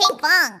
Ping pong.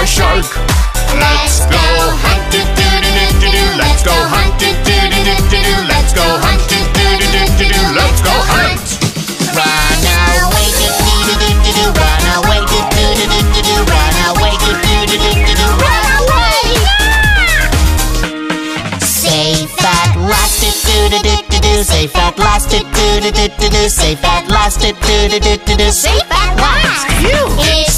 Grandpa shark. Let's go hunt do do do do do do Let's go hunt do do do do do do Let's go hunt do do do do do do Let's go hunt. Run away do do do do do do run away do do do do do do run away do do do do do do run away Safe at last do do do do do safe at last do do do do do safe at last do do do do do safe at last